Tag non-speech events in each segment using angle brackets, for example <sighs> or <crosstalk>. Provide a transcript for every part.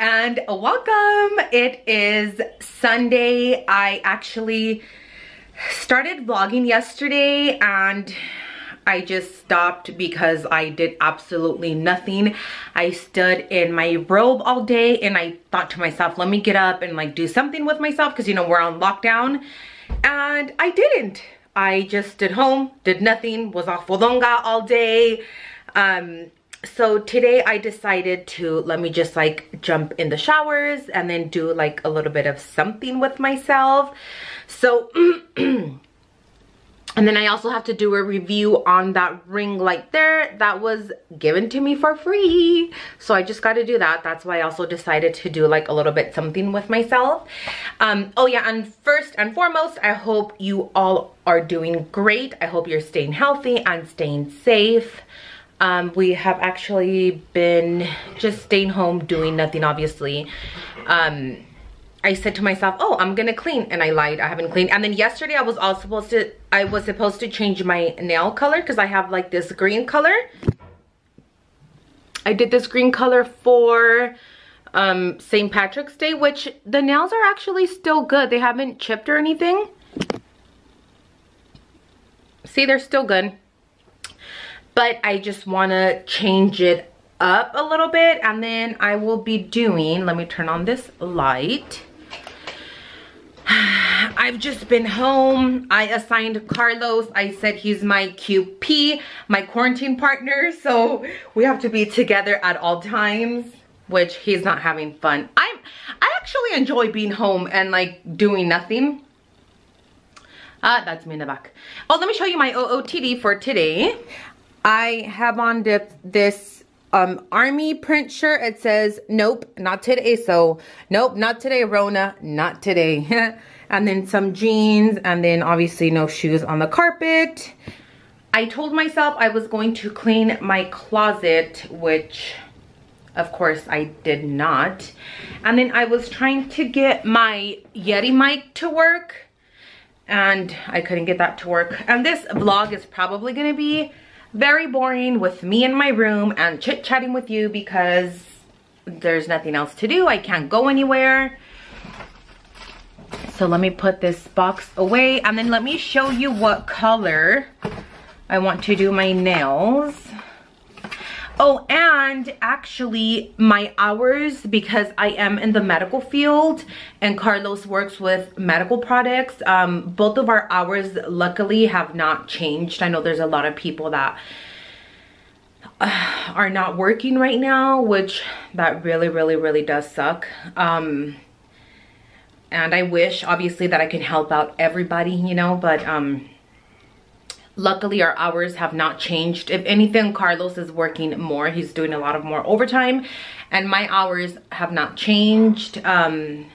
and welcome. It is Sunday. I actually started vlogging yesterday and I just stopped because I did absolutely nothing. I stood in my robe all day and I thought to myself, let me get up and like do something with myself because you know, we're on lockdown. And I didn't. I just stood home, did nothing, was off Wodonga all day. Um, so today I decided to let me just like jump in the showers and then do like a little bit of something with myself. So, <clears throat> and then I also have to do a review on that ring light there that was given to me for free. So I just got to do that. That's why I also decided to do like a little bit something with myself. Um, oh yeah, and first and foremost, I hope you all are doing great. I hope you're staying healthy and staying safe. Um, we have actually been just staying home doing nothing, obviously. Um, I said to myself, oh, I'm gonna clean. And I lied, I haven't cleaned. And then yesterday I was also supposed to, I was supposed to change my nail color because I have like this green color. I did this green color for um, St. Patrick's Day, which the nails are actually still good. They haven't chipped or anything. See, they're still good but I just want to change it up a little bit and then I will be doing, let me turn on this light. <sighs> I've just been home. I assigned Carlos. I said he's my QP, my quarantine partner. <laughs> So we have to be together at all times, which he's not having fun. I'm, I actually enjoy being home and like doing nothing. Ah, uh, that's me in the back. Oh, let me show you my OOTD for today. I have on this um, army print shirt. It says, nope, not today. So, nope, not today, Rona, not today. <laughs> and then some jeans and then obviously no shoes on the carpet. I told myself I was going to clean my closet, which of course I did not. And then I was trying to get my Yeti mic to work and I couldn't get that to work. And this vlog is probably gonna be very boring with me in my room and chit-chatting with you because there's nothing else to do. I can't go anywhere. So let me put this box away and then let me show you what color I want to do my nails. Oh, and actually my hours, because I am in the medical field and Carlos works with medical products, um, both of our hours luckily have not changed. I know there's a lot of people that uh, are not working right now, which that really, really, really does suck. Um, and I wish obviously that I can help out everybody, you know, but um, Luckily, our hours have not changed. If anything, Carlos is working more. He's doing a lot of more overtime. And my hours have not changed. Um,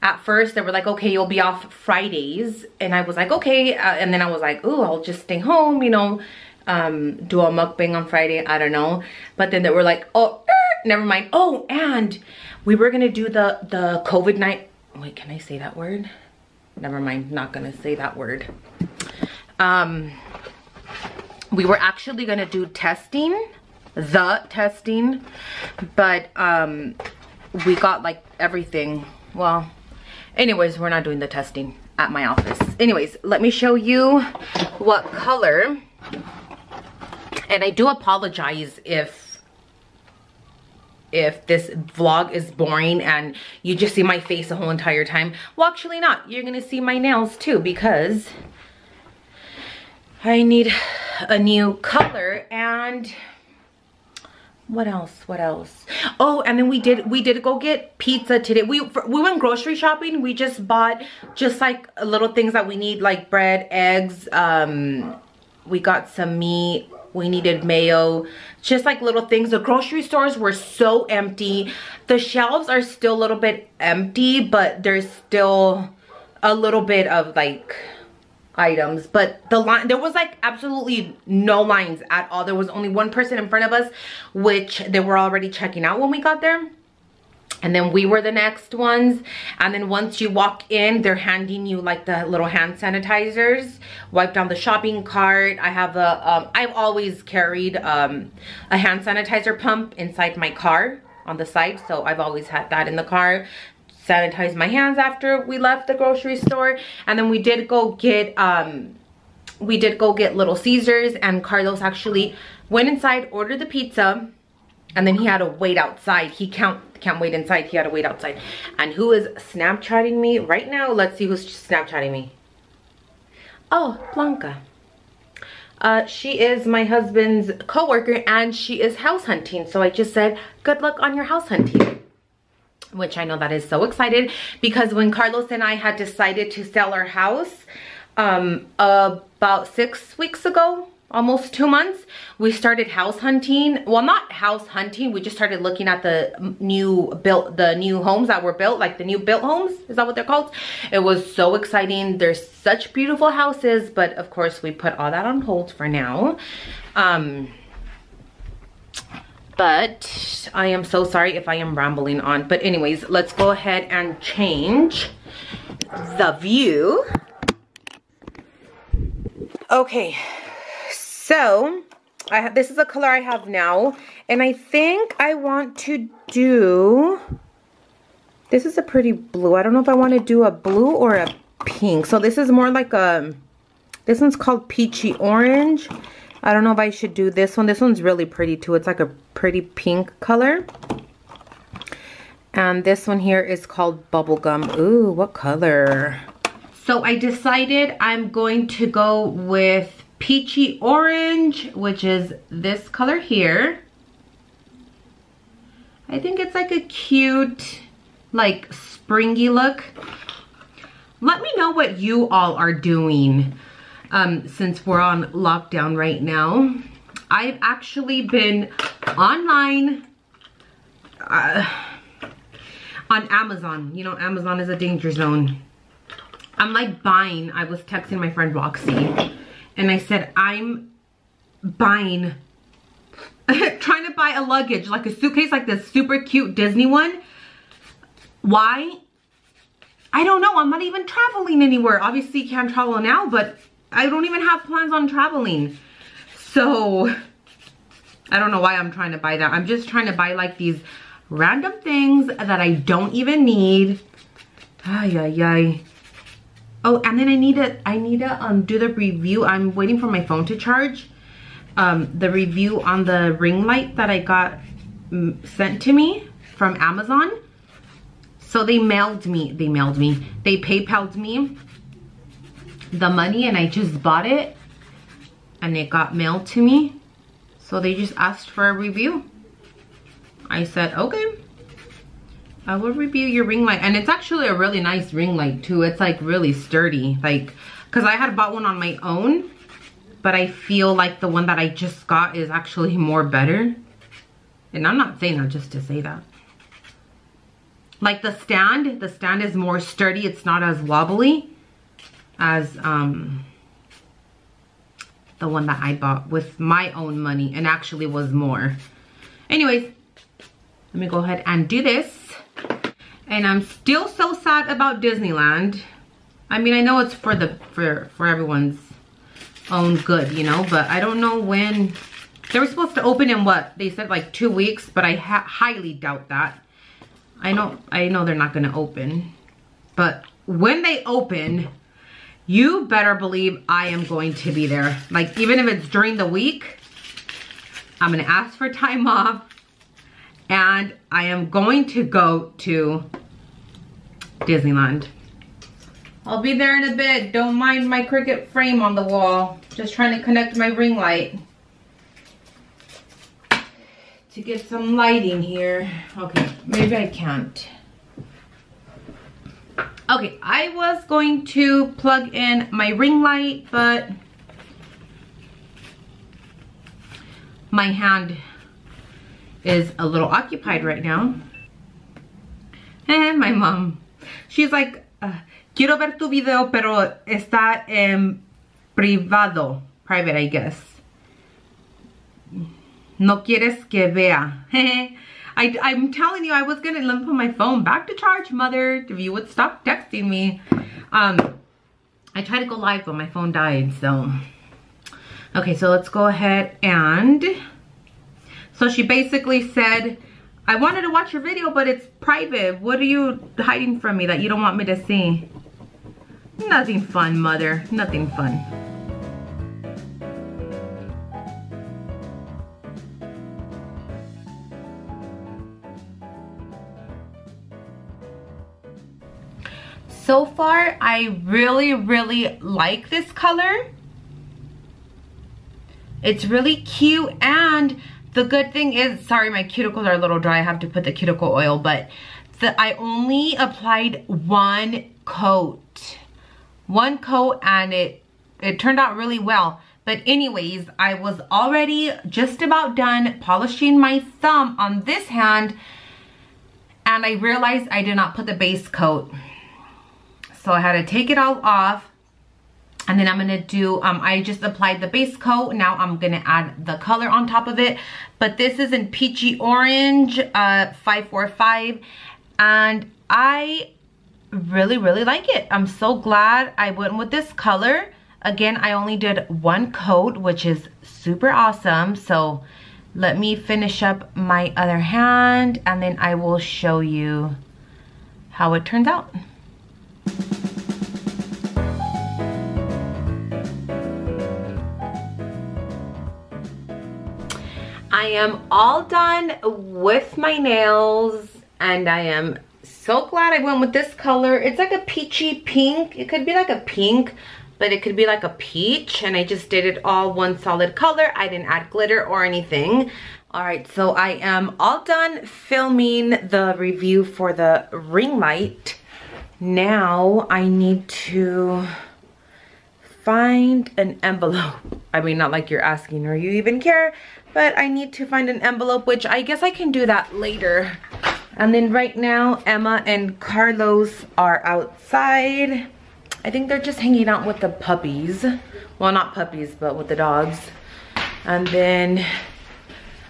at first, they were like, okay, you'll be off Fridays. And I was like, okay. Uh, and then I was like, oh, I'll just stay home, you know, um, do a mukbang on Friday. I don't know. But then they were like, oh, er, never mind. Oh, and we were going to do the, the COVID night. Wait, can I say that word? Never mind, not going to say that word um, we were actually gonna do testing, the testing, but um, we got like everything. Well, anyways, we're not doing the testing at my office. Anyways, let me show you what color. And I do apologize if if this vlog is boring and you just see my face the whole entire time. Well, actually not. You're gonna see my nails too because I need a new color and what else what else? Oh and then we did we did go get pizza today. We we went grocery shopping. We just bought just like little things that we need like bread eggs um we got some meat we needed mayo just like little things. The grocery stores were so empty. The shelves are still a little bit empty but there's still a little bit of like items but the line there was like absolutely no lines at all there was only one person in front of us which they were already checking out when we got there and then we were the next ones and then once you walk in they're handing you like the little hand sanitizers wipe down the shopping cart i have a um, i've always carried um, a hand sanitizer pump inside my car on the side. So I've always had that in the car. Sanitize my hands after we left the grocery store. And then we did go get, um, we did go get Little Caesars and Carlos actually went inside, ordered the pizza, and then he had to wait outside. He can't, can't wait inside, he had to wait outside. And who is Snapchatting me right now? Let's see who's Snapchatting me. Oh, Blanca. Uh, she is my husband's co-worker and she is house hunting. So I just said, good luck on your house hunting. Which I know that is so excited because when Carlos and I had decided to sell our house um, about six weeks ago, almost two months we started house hunting. Well not house hunting we just started looking at the new built the new homes that were built like the new built homes is that what they're called? It was so exciting. There's such beautiful houses but of course we put all that on hold for now. Um but i am so sorry if i am rambling on but anyways let's go ahead and change the view okay so, I have, this is the color I have now. And I think I want to do, this is a pretty blue. I don't know if I want to do a blue or a pink. So this is more like a, this one's called Peachy Orange. I don't know if I should do this one. This one's really pretty too. It's like a pretty pink color. And this one here is called Bubblegum. Ooh, what color? So I decided I'm going to go with peachy orange, which is this color here. I think it's like a cute, like springy look. Let me know what you all are doing um, since we're on lockdown right now. I've actually been online uh, on Amazon. You know, Amazon is a danger zone. I'm like buying, I was texting my friend Roxy and I said, I'm buying, <laughs> trying to buy a luggage, like a suitcase, like this super cute Disney one. Why? I don't know. I'm not even traveling anywhere. Obviously, can't travel now, but I don't even have plans on traveling. So, I don't know why I'm trying to buy that. I'm just trying to buy like these random things that I don't even need. Ay, ay, ay. Oh, and then I need to, I need to um, do the review. I'm waiting for my phone to charge. Um, the review on the ring light that I got mm, sent to me from Amazon. So they mailed me, they mailed me, they PayPal'd me the money and I just bought it and it got mailed to me. So they just asked for a review. I said, okay. I will review your ring light. And it's actually a really nice ring light too. It's like really sturdy. Like, cause I had bought one on my own, but I feel like the one that I just got is actually more better. And I'm not saying that just to say that. Like the stand, the stand is more sturdy. It's not as wobbly as um, the one that I bought with my own money and actually was more. Anyways, let me go ahead and do this. And I'm still so sad about Disneyland. I mean, I know it's for the for for everyone's own good, you know, but I don't know when they were supposed to open in what they said like two weeks, but I highly doubt that. I know I know they're not gonna open, but when they open, you better believe I am going to be there. Like even if it's during the week, I'm gonna ask for time off and I am going to go to Disneyland. I'll be there in a bit. Don't mind my Cricut frame on the wall. Just trying to connect my ring light. To get some lighting here. Okay, maybe I can't. Okay, I was going to plug in my ring light, but my hand is a little occupied right now. And my mom, she's like, uh, quiero ver tu video, pero está en privado, private, I guess. No quieres que vea. <laughs> I, I'm telling you, I was gonna let me put my phone back to charge, mother, if you would stop texting me. Um, I tried to go live, but my phone died, so. Okay, so let's go ahead and so she basically said, I wanted to watch your video, but it's private. What are you hiding from me that you don't want me to see? Nothing fun, mother. Nothing fun. So far, I really, really like this color. It's really cute and the good thing is, sorry, my cuticles are a little dry. I have to put the cuticle oil, but the, I only applied one coat. One coat and it, it turned out really well. But anyways, I was already just about done polishing my thumb on this hand and I realized I did not put the base coat. So I had to take it all off and then I'm gonna do, um, I just applied the base coat. Now I'm gonna add the color on top of it. But this is in Peachy Orange uh, 545. And I really, really like it. I'm so glad I went with this color. Again, I only did one coat, which is super awesome. So let me finish up my other hand and then I will show you how it turns out. I am all done with my nails and I am so glad I went with this color. It's like a peachy pink. It could be like a pink, but it could be like a peach and I just did it all one solid color. I didn't add glitter or anything. All right, so I am all done filming the review for the ring light. Now I need to find an envelope. I mean, not like you're asking or you even care, but I need to find an envelope, which I guess I can do that later. And then right now, Emma and Carlos are outside. I think they're just hanging out with the puppies. Well, not puppies, but with the dogs. And then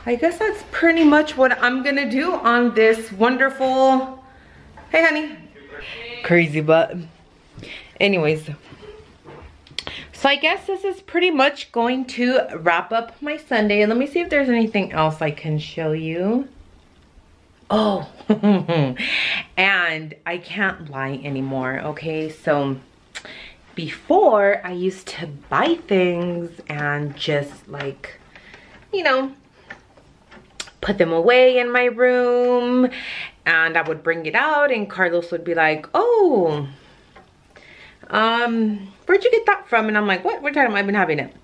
I guess that's pretty much what I'm gonna do on this wonderful, hey honey, crazy but Anyways, so I guess this is pretty much going to wrap up my Sunday. Let me see if there's anything else I can show you. Oh, <laughs> and I can't lie anymore, okay? So before I used to buy things and just like, you know, put them away in my room and I would bring it out and Carlos would be like, oh, um, where'd you get that from? And I'm like, what? What time I've been having it?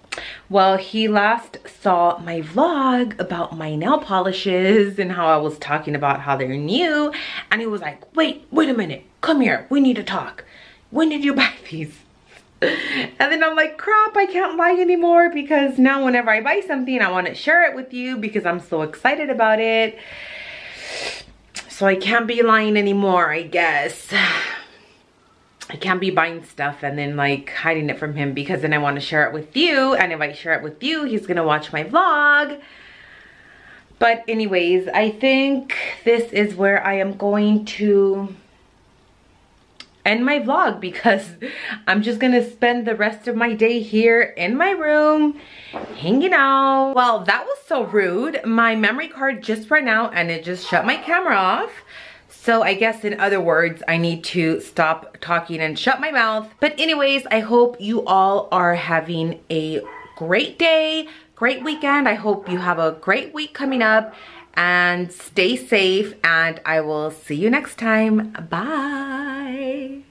Well, he last saw my vlog about my nail polishes and how I was talking about how they're new. And he was like, wait, wait a minute. Come here. We need to talk. When did you buy <laughs> these? <laughs> and then I'm like, crap, I can't lie anymore because now whenever I buy something, I want to share it with you because I'm so excited about it. So I can't be lying anymore, I guess. <sighs> I can't be buying stuff and then like hiding it from him because then I want to share it with you. And if I share it with you, he's going to watch my vlog. But anyways, I think this is where I am going to end my vlog because <laughs> I'm just gonna spend the rest of my day here in my room hanging out. Well, that was so rude. My memory card just ran out and it just shut my camera off. So I guess in other words, I need to stop talking and shut my mouth. But anyways, I hope you all are having a great day, great weekend. I hope you have a great week coming up and stay safe and I will see you next time. Bye.